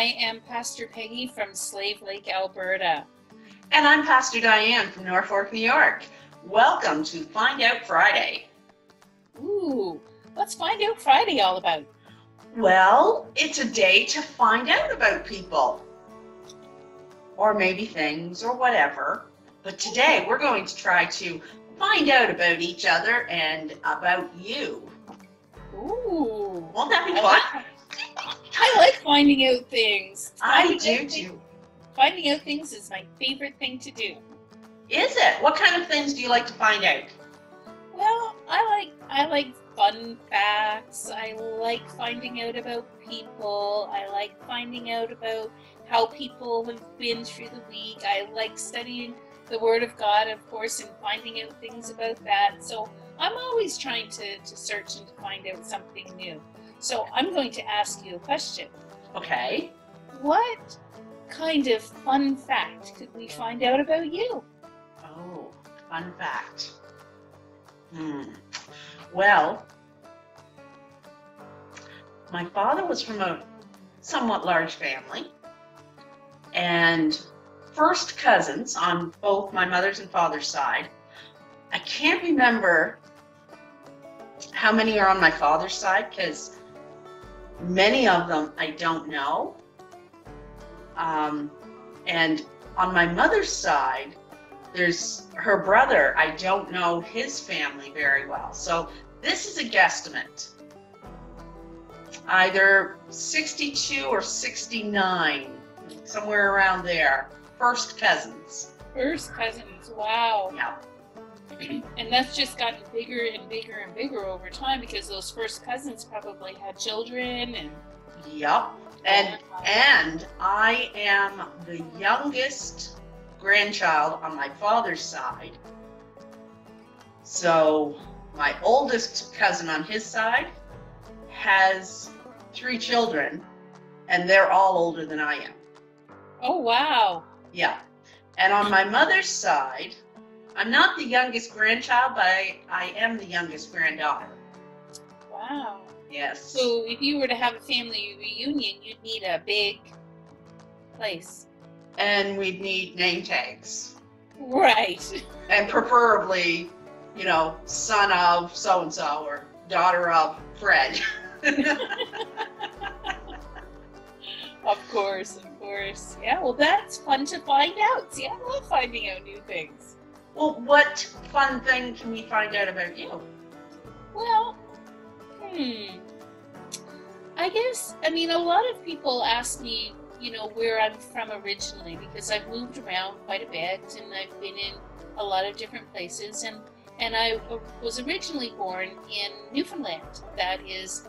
I am Pastor Peggy from Slave Lake, Alberta. And I'm Pastor Diane from Norfolk, New York. Welcome to Find Out Friday. Ooh, what's Find Out Friday all about? Well, it's a day to find out about people. Or maybe things or whatever. But today we're going to try to find out about each other and about you. Ooh. Won't that be fun? I like finding out things. I Finding do out things- too. Finding out things is my favorite thing to do. Is it? What kind of things do you like to find out? Well, I like I like fun facts. I like finding out about people. I like finding out about how people have been through the week. I like studying the Word of God, of course, and finding out things about that. So I'm always trying to, to search and to find out something new. So I'm going to ask you a question. Okay. What kind of fun fact could we find out about you? Oh, fun fact. Hmm. Well, my father was from a somewhat large family, and first cousins on both my mother's and father's side. I can't remember how many are on my father's side because many of them I don't know. Um, and on my mother's side, there's her brother. I don't know his family very well. So this is a guesstimate. Either 62 or 69, somewhere around there. First cousins. First cousins, wow. Yeah. And that's just gotten bigger and bigger and bigger over time because those first cousins probably had children and Yup. And and I am the youngest grandchild on my father's side. So my oldest cousin on his side has three children, and they're all older than I am. oh wow. Yeah. And on my mother's side, I'm not the youngest grandchild, but I, I am the youngest granddaughter. Wow. Yes. So if you were to have a family reunion, you'd need a big place. and we'd need name tags. Right. and preferably, you know, son of so and so or daughter of Fred. Of course, of course. Yeah, well that's fun to find out. See, I love finding out new things. Well, what fun thing can we find out about you? Well, hmm. I guess, I mean, a lot of people ask me, you know, where I'm from originally because I've moved around quite a bit and I've been in a lot of different places. And, and I was originally born in Newfoundland. That is,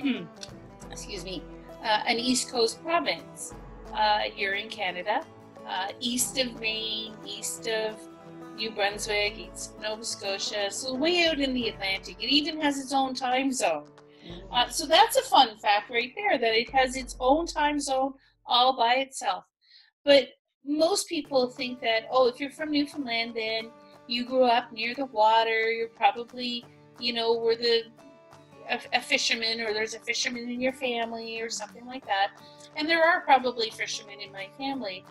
excuse me, uh, an East Coast province uh, here in Canada, uh, east of Maine, east of New Brunswick, of Nova Scotia, so way out in the Atlantic. It even has its own time zone. Uh, so that's a fun fact right there that it has its own time zone all by itself. But most people think that, oh, if you're from Newfoundland, then you grew up near the water, you're probably, you know, were the a, a fisherman or there's a fisherman in your family or something like that. And there are probably fishermen in my family.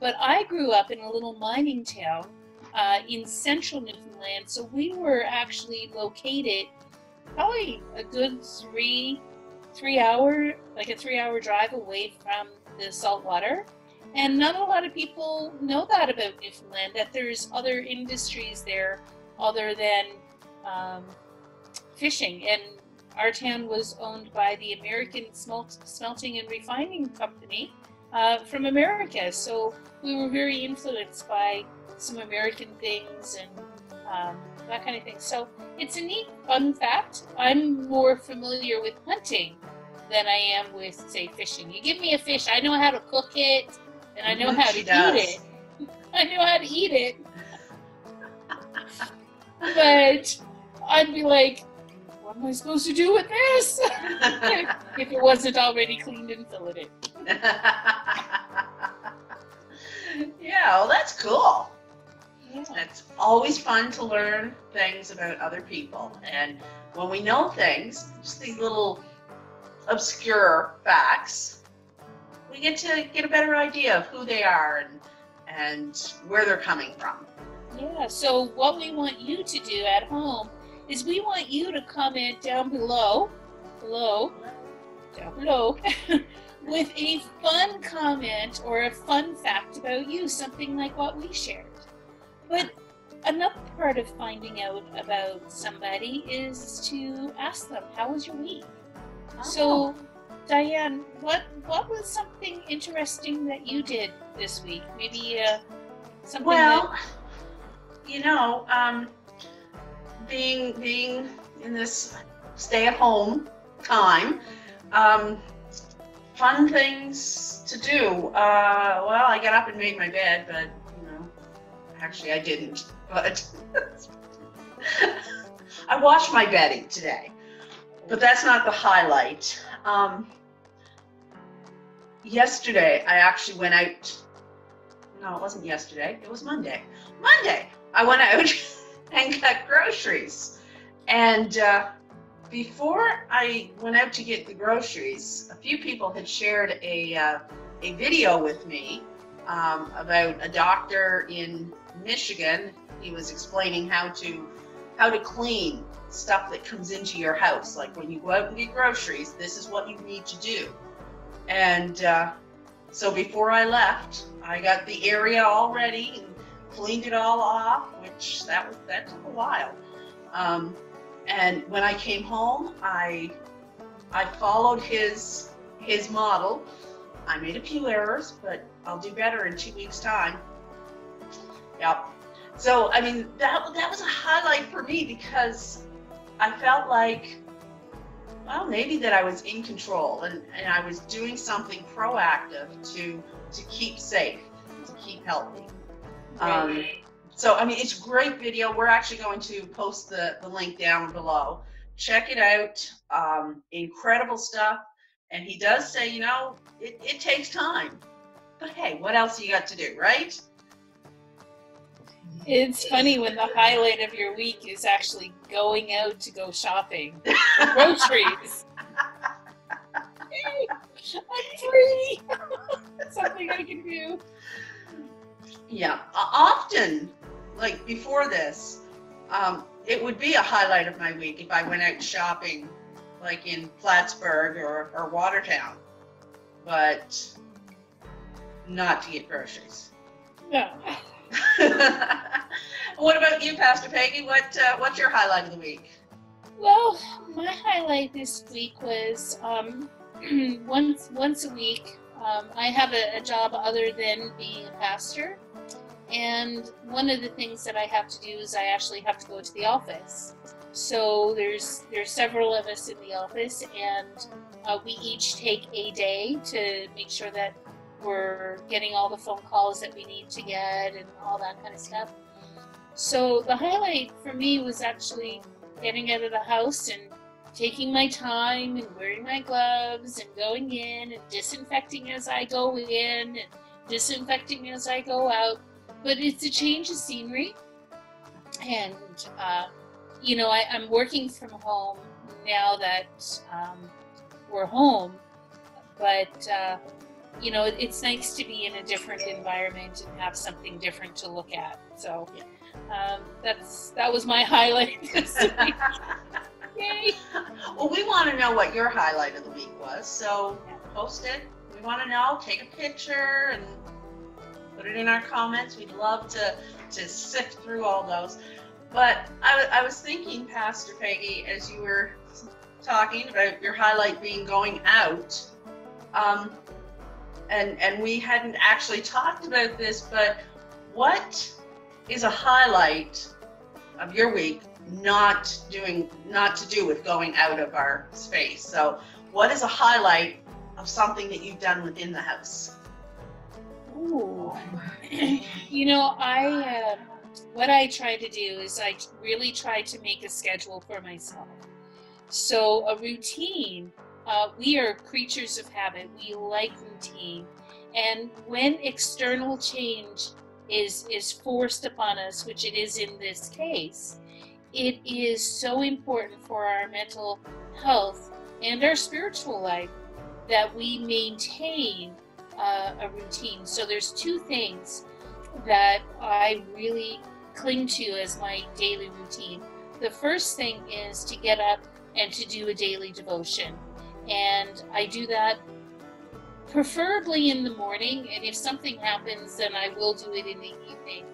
But I grew up in a little mining town uh, in central Newfoundland. So we were actually located probably a good three, three hour, like a three hour drive away from the salt water. And not a lot of people know that about Newfoundland, that there's other industries there other than um, fishing. And our town was owned by the American Smelt- Smelting and Refining Company uh, from America. So we were very influenced by some American things and um, that kind of thing. So it's a neat, fun fact. I'm more familiar with hunting than I am with, say, fishing. You give me a fish, I know how to cook it, and I know Mhm, how to she eat it. I know how to eat it. but I'd be like, what am I supposed to do with this? if it wasn't already cleaned and filleted. yeah, well, that's cool. Yeah. It's always fun to learn things about other people. And when we know things, just these little obscure facts, we get to get a better idea of who they are and and where they're coming from. Yeah, so what we want you to do at home is we want you to comment down below, below, down below, with a fun comment or a fun fact about you, something like what we shared. But another part of finding out about somebody is to ask them, "How was your week?" So, Diane, what what was something interesting that you did this week? Maybe uh, something well, that you know, um, being being in this stay-at-home time, um, fun things to do. Uh, well, I got up and made my bed, but actually I didn't. But I washed my bedding today, but that's not the highlight. Um, yesterday, I actually went out. No, it wasn't yesterday. It was Monday. Monday, I went out and got groceries. And uh, before I went out to get the groceries, a few people had shared a, uh, a video with me um, about a doctor in Michigan. He was explaining how to how to clean stuff that comes into your house. Like when you go out and get groceries, this is what you need to do. And uh, so before I left, I got the area all ready and cleaned it all off, which that was that took a while. Um, and when I came home, I I followed his his model. I made a few errors, but I'll do better in two weeks' time. Yep. So I mean that that was a highlight for me because I felt like well maybe that I was in control and, and I was doing something proactive to to keep safe, to keep healthy. Um, so I mean it's a great video. We're actually going to post the, the link down below. Check it out. Um, incredible stuff. And he does say, you know, it, it takes time. But hey, what else you got to do, right? It's funny when the highlight of your week is actually going out to go shopping. Groceries. I'm free. Something I can do. Yeah, often, like before this, um, it would be a highlight of my week if I went out shopping, like in Plattsburgh or, or Watertown, but not to get groceries. No. what about you, Pastor Peggy? What uh, what's your highlight of the week? Well, my highlight this week was um, once once a week. Um, I have a, a job other than being a pastor, and one of the things that I have to do is I actually have to go to the office. So there's there's several of us in the office, and uh, we each take a day to make sure that we're getting all the phone calls that we need to get and all that kind of stuff. So the highlight for me was actually getting out of the house and taking my time and wearing my gloves and going in and disinfecting as I go in and disinfecting as I go out. But it's a change of scenery. And, uh, you know, I, I'm working from home now that um, we're home. But, uh, you know, it's nice to be in a different environment and have something different to look at. So um, that's that was my highlight this week. Yay! Well, we want to know what your highlight of the week was, so post it. We want to know. Take a picture and put it in our comments. We'd love to to sift through all those. But I, I was thinking, Pastor Peggy, as you were talking about your highlight being going out, um, and and we hadn't actually talked about this, but what is a highlight of your week not doing not to do with going out of our space. So what is a highlight of something that you've done within the house? Ooh. you know, I uh, what I try to do is I really try to make a schedule for myself. So a routine. Uh, we are creatures of habit. We like routine, and when external change is is forced upon us, which it is in this case, it is so important for our mental health and our spiritual life that we maintain uh, a routine. So there's two things that I really cling to as my daily routine. The first thing is to get up and to do a daily devotion. And I do that preferably in the morning. And if something happens, then I will do it in the evening.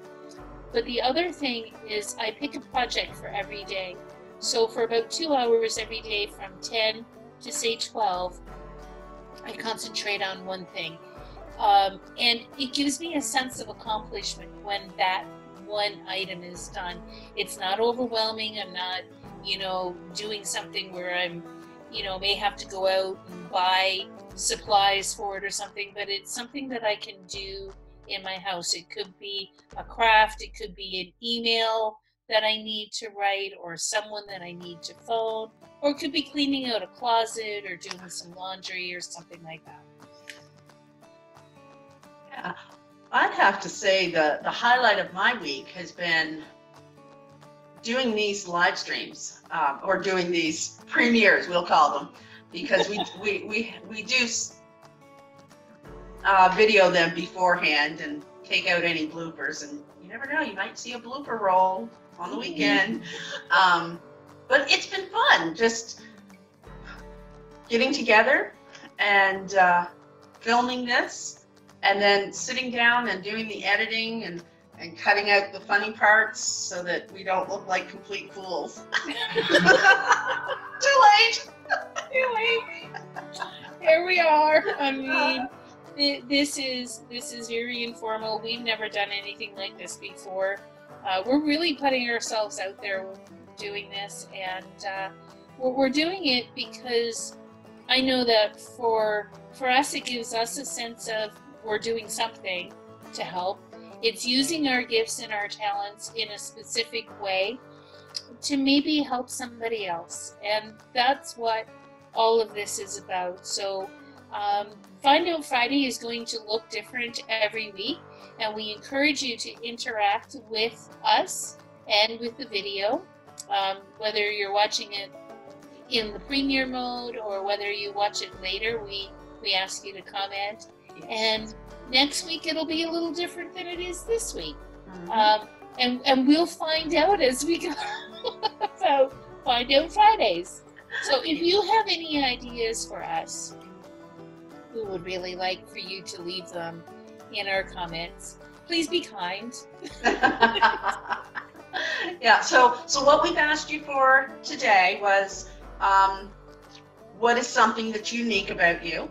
But the other thing is, I pick a project for every day. So for about two hours every day from 10 to say 12, I concentrate on one thing. Um, and it gives me a sense of accomplishment when that one item is done. It's not overwhelming. I'm not, you know, doing something where I'm, you know, may have to go out and buy supplies for it or something, but it's something that I can do in my house. It could be a craft, it could be an email that I need to write, or someone that I need to phone, or it could be cleaning out a closet or doing some laundry or something like that. Yeah, I'd have to say the, the highlight of my week has been doing these live streams um, or doing these premieres, we'll call them, because we, we, we, we do uh, video them beforehand and take out any bloopers. And you never know, you might see a blooper roll on the weekend. Um, but it's been fun just getting together and uh, filming this and then sitting down and doing the editing and and cutting out the funny parts so that we don't look like complete fools. Too late. Too late. Here we are. I mean, this is this is very informal. We've never done anything like this before. Uh, we're really putting ourselves out there doing this, and uh, we're, we're doing it because I know that for for us, it gives us a sense of we're doing something to help. It's using our gifts and our talents in a specific way to maybe help somebody else. And that's what all of this is about. So, um, Find Out Friday is going to look different every week, and we encourage you to interact with us and with the video. Um, whether you're watching it in the premiere mode or whether you watch it later, we, we ask you to comment. And next week it'll be a little different than it is this week. Mm-hmm. Um, and, and we'll find out as we go about Find Out Fridays. So if you have any ideas for us, we would really like for you to leave them in our comments. Please be kind. yeah, so so what we've asked you for today was um, what is something that's unique about you?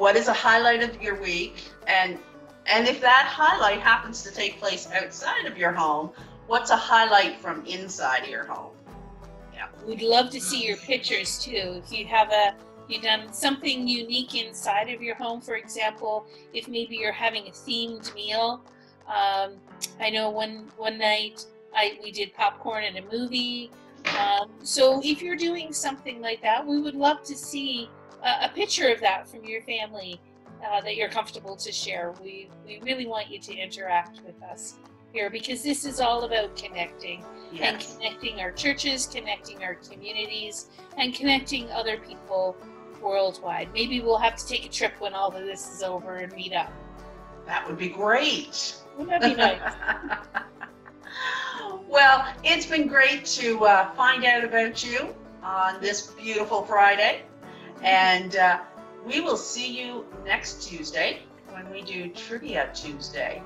What is a highlight of your week? And and if that highlight happens to take place outside of your home what's a highlight from inside your home? Yeah we'd love to see your pictures too. If you have a you've done something unique inside of your home for example if maybe you're having a themed meal. Um, i know one one night I, we did popcorn in a movie. Um, so if you're doing something like that we would love to see a, a picture of that from your family uh, that you're comfortable to share. We, we really want you to interact with us here because this is all about connecting yes. and connecting our churches, connecting our communities, and connecting other people worldwide. Maybe we'll have to take a trip when all of this is over and meet up. That would be great. Wouldn't that be nice? well, it's been great to uh, find out about you on this beautiful Friday. And uh, we will see you next Tuesday when we do Trivia Tuesday.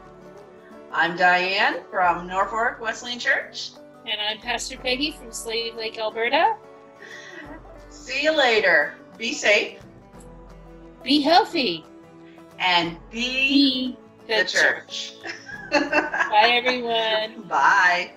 I'm Diane from Norfolk Wesleyan Church. And I'm Pastor Peggy from Slave Lake, Alberta. See you later. Be safe. Be healthy. And be, be the, the, church. church. Bye, everyone. Bye.